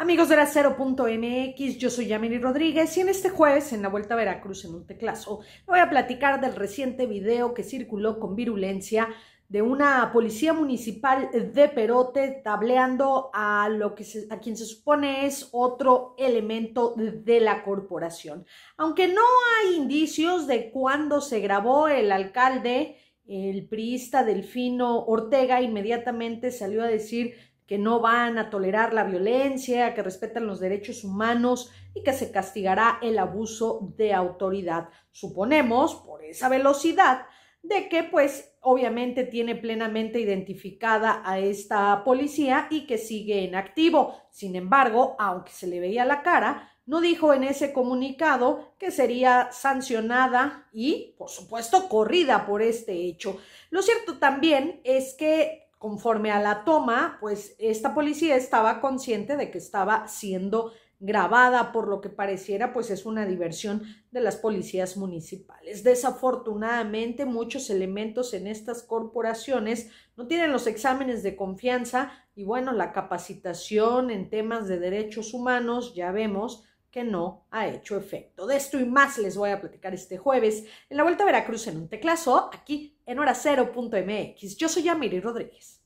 Amigos de la Cero.mx, yo soy Yamini Rodríguez y en este jueves, en la Vuelta a Veracruz en un teclazo, voy a platicar del reciente video que circuló con virulencia de una policía municipal de Perote tableando a lo que a quien se supone es otro elemento de la corporación. Aunque no hay indicios de cuándo se grabó, el alcalde, el priista Delfino Ortega, inmediatamente salió a decir que no van a tolerar la violencia, que respetan los derechos humanos y que se castigará el abuso de autoridad. Suponemos, por esa velocidad, de que pues obviamente tiene plenamente identificada a esta policía y que sigue en activo. Sin embargo, aunque se le veía la cara, no dijo en ese comunicado que sería sancionada y, por supuesto, corrida por este hecho. Lo cierto también es que conforme a la toma, pues esta policía estaba consciente de que estaba siendo grabada por lo que pareciera pues es una diversión de las policías municipales. Desafortunadamente muchos elementos en estas corporaciones no tienen los exámenes de confianza y bueno, la capacitación en temas de derechos humanos ya vemos que no ha hecho efecto. De esto y más les voy a platicar este jueves en la Vuelta a Veracruz en un teclazo aquí en hora Yo soy Yamiri Rodríguez.